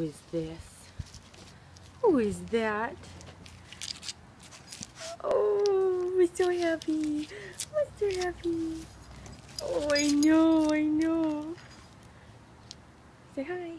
Who is this? Who is that? Oh, we're so happy. We're so happy. Oh, I know, I know. Say hi.